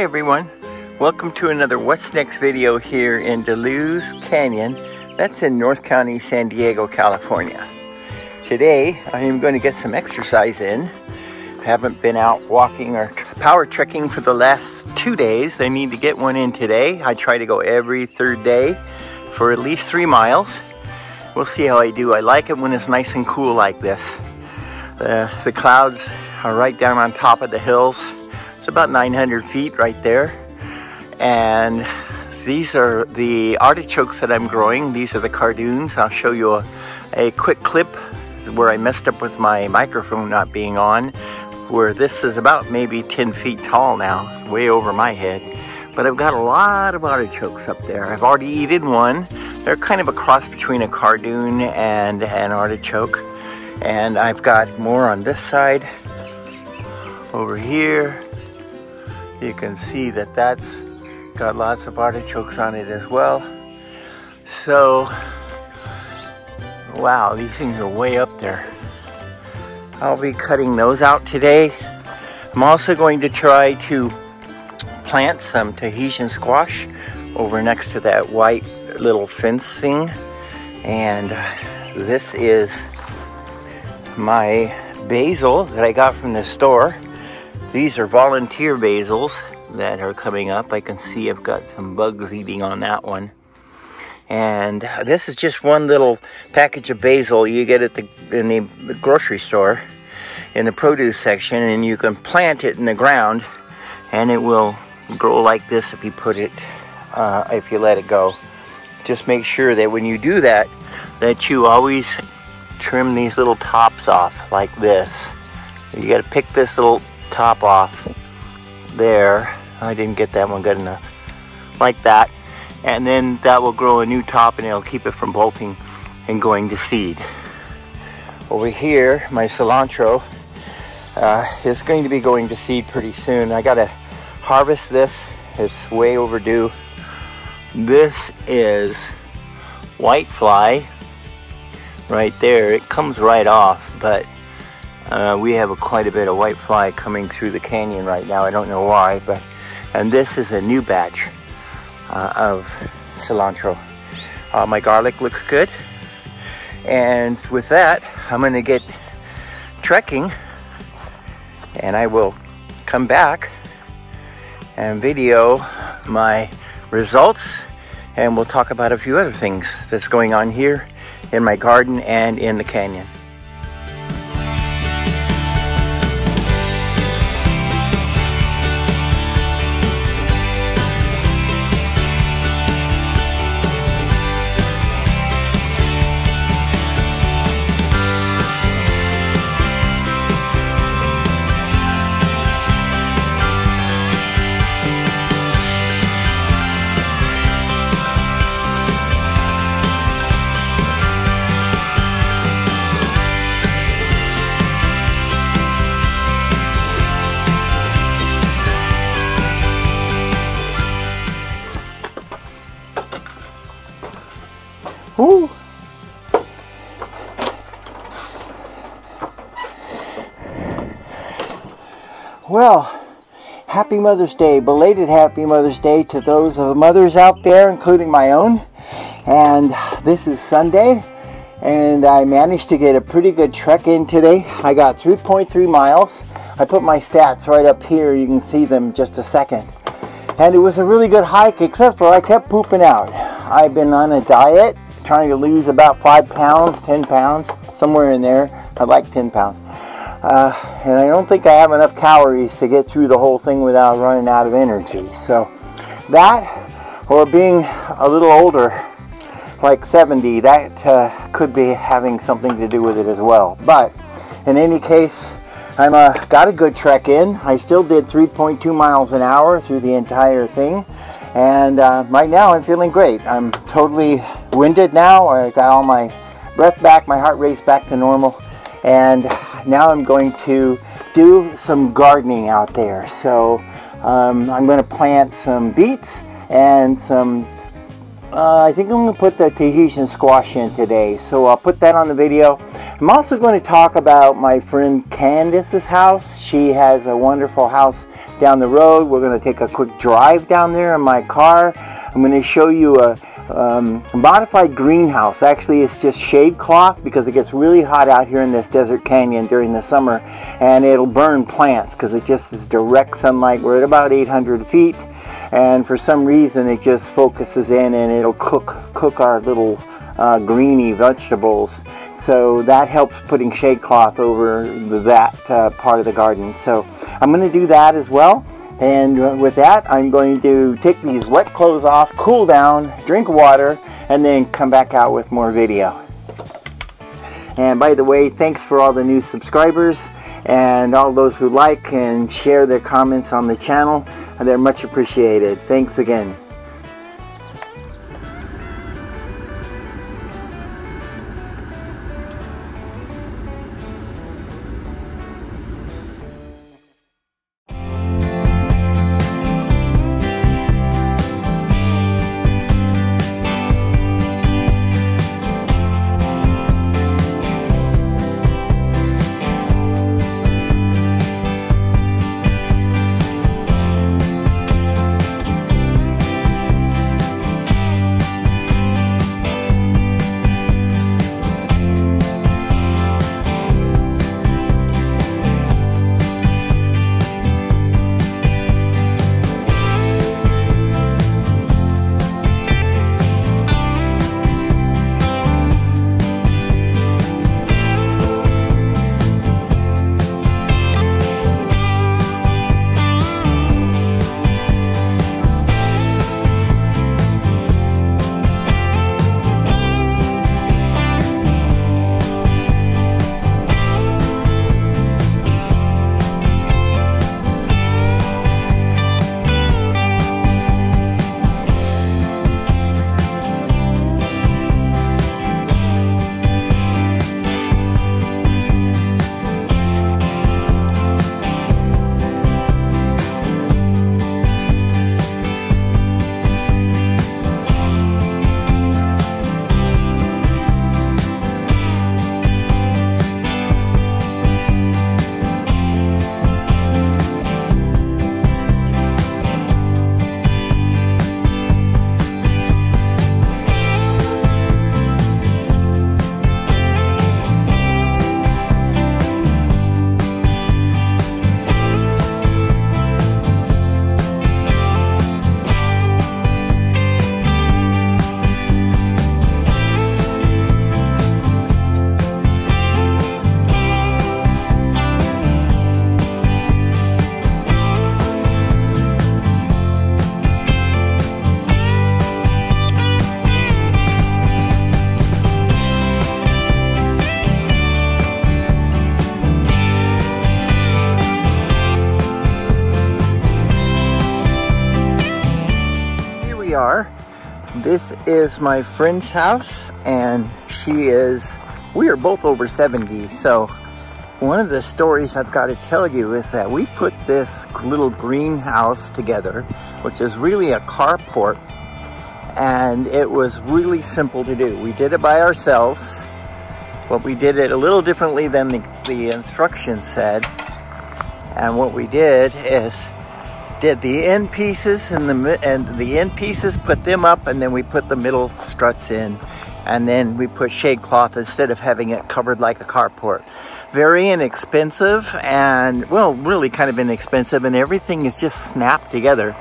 Hi everyone, welcome to another What's Next video here in De Luz Canyon. That's in North County, San Diego, California. Today I am going to get some exercise in. I haven't been out walking or power trekking for the last two days. I need to get one in today. I try to go every third day for at least three miles. We'll see how I do. I like it when it's nice and cool like this. The, the clouds are right down on top of the hills about 900 feet right there. And these are the artichokes that I'm growing. These are the cardoons. I'll show you a, a quick clip where I messed up with my microphone not being on, where this is about maybe 10 feet tall now. Way over my head. But I've got a lot of artichokes up there. I've already eaten one. They're kind of a cross between a cardoon and an artichoke. And I've got more on this side over here you can see that that's got lots of artichokes on it as well. So, wow, these things are way up there. I'll be cutting those out today. I'm also going to try to plant some Tahitian squash over next to that white little fence thing. And uh, this is my basil that I got from the store. These are volunteer basils that are coming up. I can see I've got some bugs eating on that one. And this is just one little package of basil you get at the in the grocery store in the produce section and you can plant it in the ground and it will grow like this if you put it uh, if you let it go. Just make sure that when you do that that you always trim these little tops off like this. You got to pick this little top off there. I didn't get that one good enough. Like that. And then that will grow a new top and it'll keep it from bolting and going to seed. Over here, my cilantro uh, is going to be going to seed pretty soon. I gotta harvest this. It's way overdue. This is white fly right there. It comes right off, but uh, we have a, quite a bit of white fly coming through the canyon right now. I don't know why, but and this is a new batch uh, of cilantro. Uh, my garlic looks good, and with that, I'm going to get trekking, and I will come back and video my results, and we'll talk about a few other things that's going on here in my garden and in the canyon. Happy Mother's Day, belated happy Mother's Day to those of mothers out there, including my own. And this is Sunday, and I managed to get a pretty good trek in today. I got 3.3 miles. I put my stats right up here. You can see them just a second. And it was a really good hike, except for I kept pooping out. I've been on a diet trying to lose about five pounds, 10 pounds, somewhere in there. I'd like 10 pounds. Uh, and I don't think I have enough calories to get through the whole thing without running out of energy. So that, or being a little older, like 70, that uh, could be having something to do with it as well. But in any case, I'm uh, got a good trek in. I still did 3.2 miles an hour through the entire thing. And uh, right now I'm feeling great. I'm totally winded now. I got all my breath back, my heart rate's back to normal. And now I'm going to do some gardening out there. So um, I'm going to plant some beets and some uh, I think I'm going to put the Tahitian squash in today. So I'll put that on the video. I'm also going to talk about my friend Candace's house. She has a wonderful house down the road. We're going to take a quick drive down there in my car. I'm going to show you a um, modified greenhouse. Actually, it's just shade cloth because it gets really hot out here in this desert canyon during the summer and it'll burn plants because it just is direct sunlight. We're at about 800 feet and for some reason it just focuses in and it'll cook cook our little uh, greeny vegetables so that helps putting shade cloth over that uh, part of the garden so I'm going to do that as well and with that I'm going to take these wet clothes off cool down drink water and then come back out with more video and by the way, thanks for all the new subscribers and all those who like and share their comments on the channel. They're much appreciated. Thanks again. My friend's house and she is, we are both over 70. So one of the stories I've got to tell you is that we put this little greenhouse together, which is really a carport. And it was really simple to do. We did it by ourselves, but we did it a little differently than the, the instructions said. And what we did is did the end pieces and the and the end pieces put them up and then we put the middle struts in. And then we put shade cloth instead of having it covered like a carport. Very inexpensive and well really kind of inexpensive and everything is just snapped together.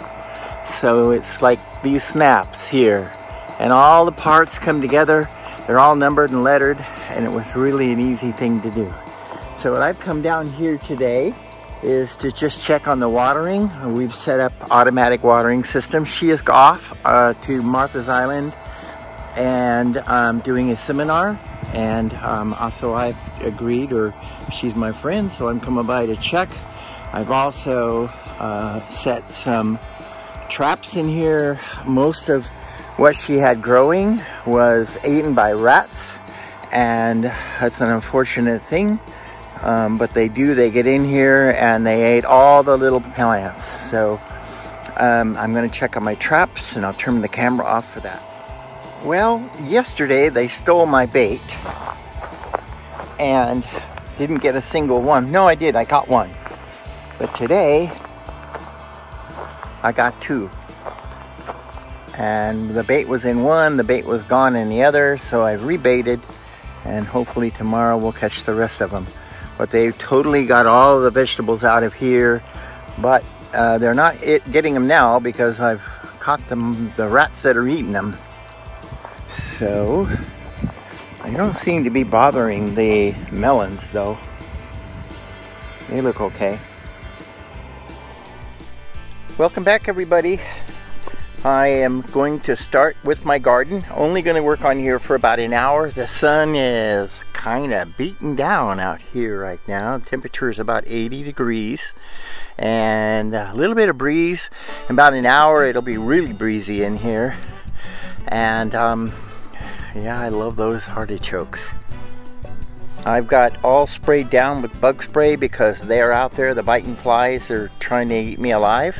So it's like these snaps here. And all the parts come together. They're all numbered and lettered and it was really an easy thing to do. So I've come down here today is to just check on the watering. We've set up automatic watering system. She is off uh, to Martha's Island and um, doing a seminar. And um, also I've agreed, or she's my friend, so I'm coming by to check. I've also uh, set some traps in here. Most of what she had growing was eaten by rats, and that's an unfortunate thing. Um, but they do, they get in here and they ate all the little plants. So um, I'm gonna check on my traps and I'll turn the camera off for that. Well, yesterday they stole my bait and didn't get a single one. No, I did. I got one. But today I got two. And the bait was in one, the bait was gone in the other, so I rebaited and hopefully tomorrow we'll catch the rest of them. But they've totally got all the vegetables out of here, but uh, they're not it, getting them now because I've caught them, the rats that are eating them. So, they don't seem to be bothering the melons though. They look okay. Welcome back everybody. I am going to start with my garden. Only going to work on here for about an hour. The sun is kind of beaten down out here right now. The temperature is about 80 degrees and a little bit of breeze. In about an hour it'll be really breezy in here. And um, yeah, I love those artichokes. I've got all sprayed down with bug spray because they're out there. The biting flies are trying to eat me alive.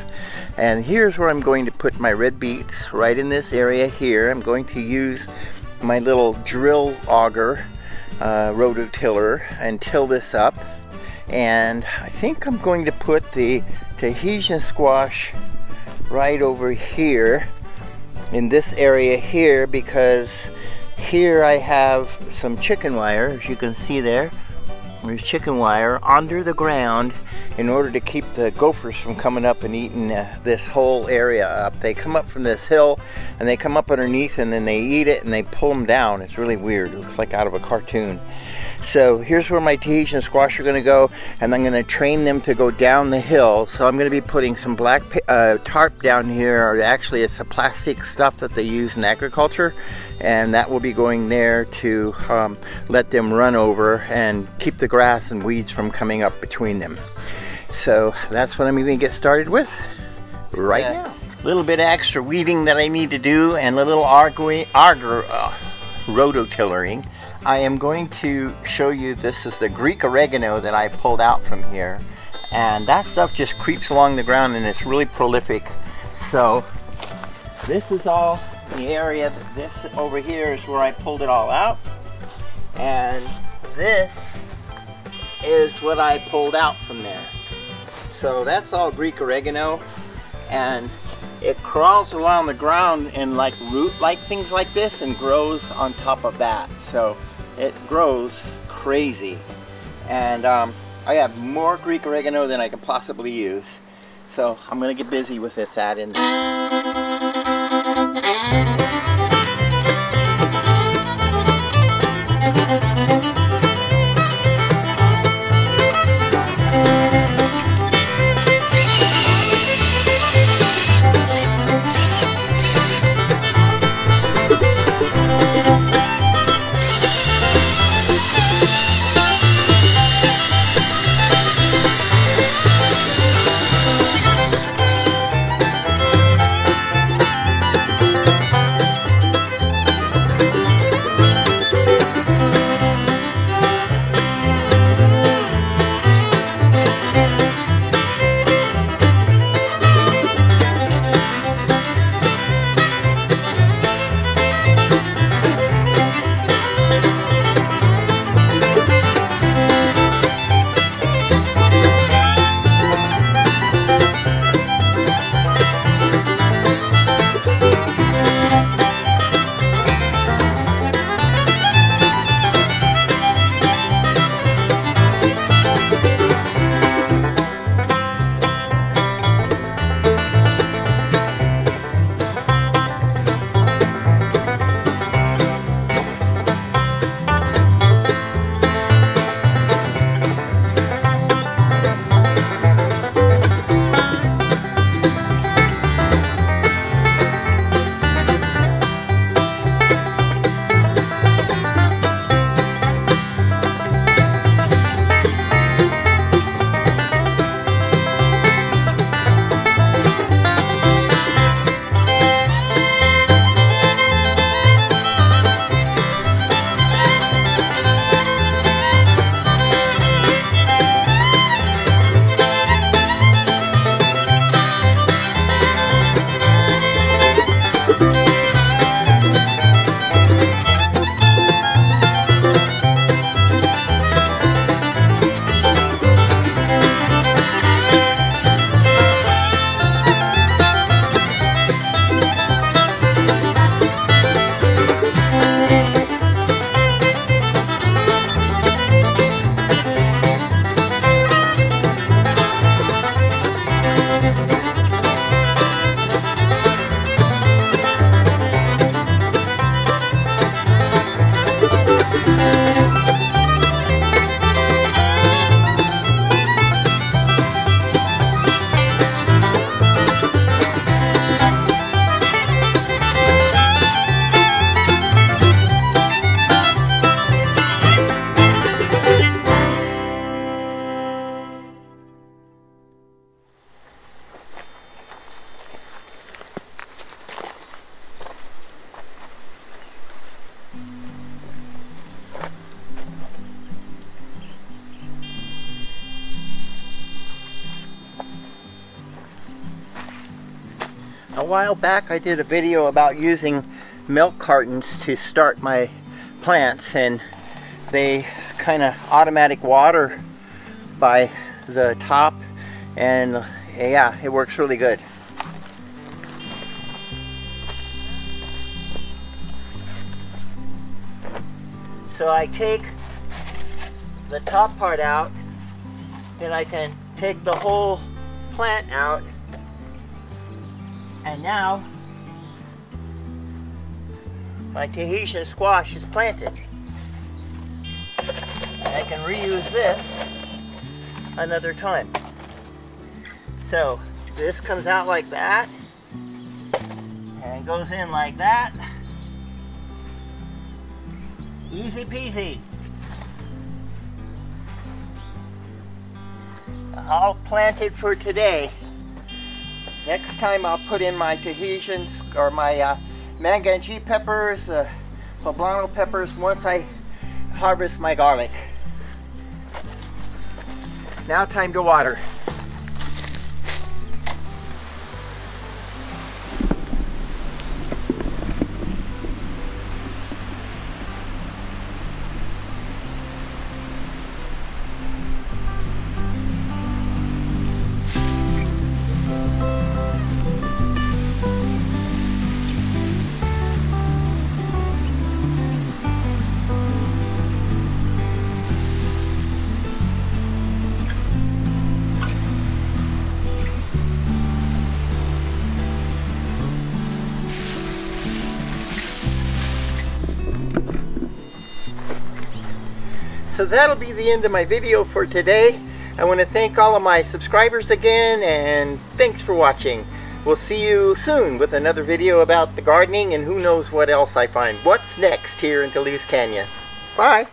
And here's where I'm going to put my red beets, right in this area here. I'm going to use my little drill auger uh, rototiller and till this up. And I think I'm going to put the Tahitian squash right over here in this area here because here I have some chicken wire, as you can see there. There's chicken wire under the ground in order to keep the gophers from coming up and eating uh, this whole area up. They come up from this hill and they come up underneath and then they eat it and they pull them down. It's really weird. It looks like out of a cartoon. So here's where my Tahitian squash are gonna go and I'm gonna train them to go down the hill. So I'm gonna be putting some black uh, tarp down here, actually it's a plastic stuff that they use in agriculture and that will be going there to um, let them run over and keep the grass and weeds from coming up between them. So that's what I'm gonna get started with right yeah. now. A little bit extra weeding that I need to do and a little argo, argo uh, rototillering. I am going to show you, this is the Greek oregano that I pulled out from here. And that stuff just creeps along the ground and it's really prolific. So this is all the area, this over here is where I pulled it all out. And this is what I pulled out from there. So that's all Greek oregano. And it crawls along the ground in like root-like things like this and grows on top of that. So it grows crazy. And um, I have more Greek oregano than I can possibly use. So I'm gonna get busy with it, that in A while back I did a video about using milk cartons to start my plants and they kind of automatic water by the top and yeah it works really good. So I take the top part out then I can take the whole plant out and now my Tahitian squash is planted. I can reuse this another time. So this comes out like that and goes in like that. Easy peasy. All planted for today. Next time I'll put in my Tahitians or my uh, manganese peppers, uh, poblano peppers once I harvest my garlic. Now time to water. So that'll be the end of my video for today. I want to thank all of my subscribers again and thanks for watching. We'll see you soon with another video about the gardening and who knows what else I find. What's next here in De Luz Canyon. Bye!